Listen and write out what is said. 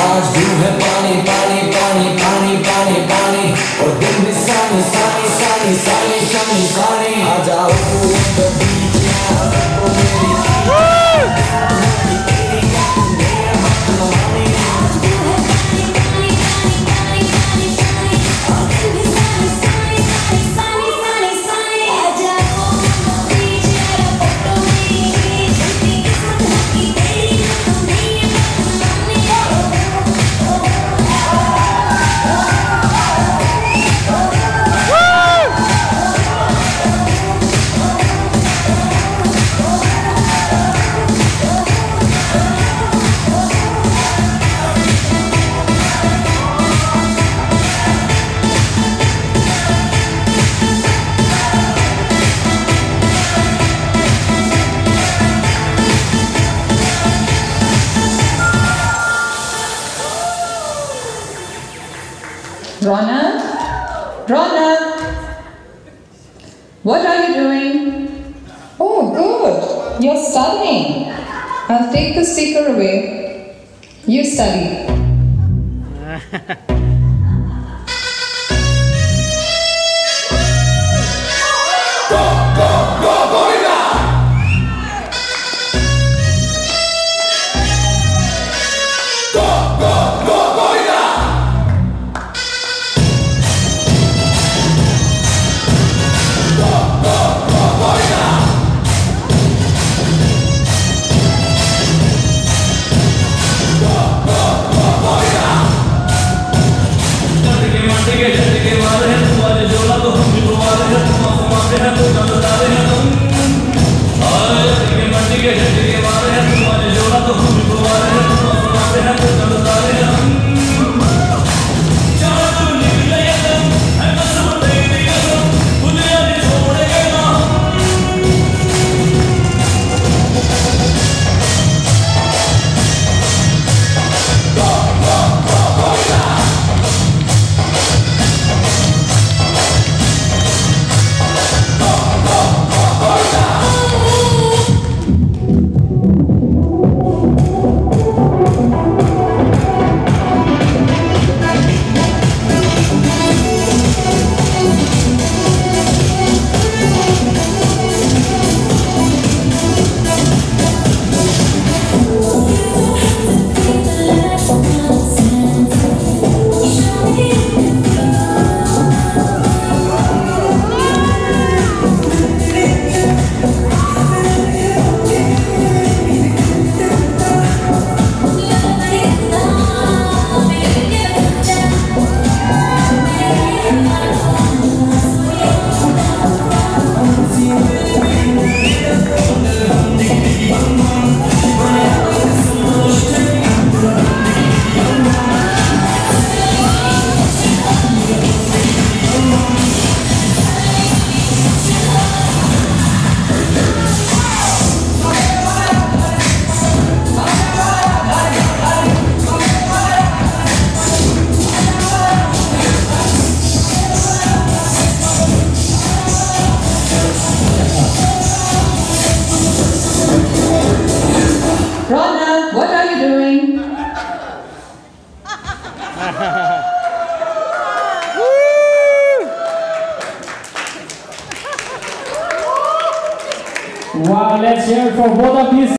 आज दिन है पानी पानी पानी पानी पानी पानी। और दिन भी सानी सानी सानी सानी शानी सानी। आ जाओ Rona? Rona? What are you doing? Oh, good. You're studying. I'll take the speaker away. You study. Rona, Wow, let's hear it for both of these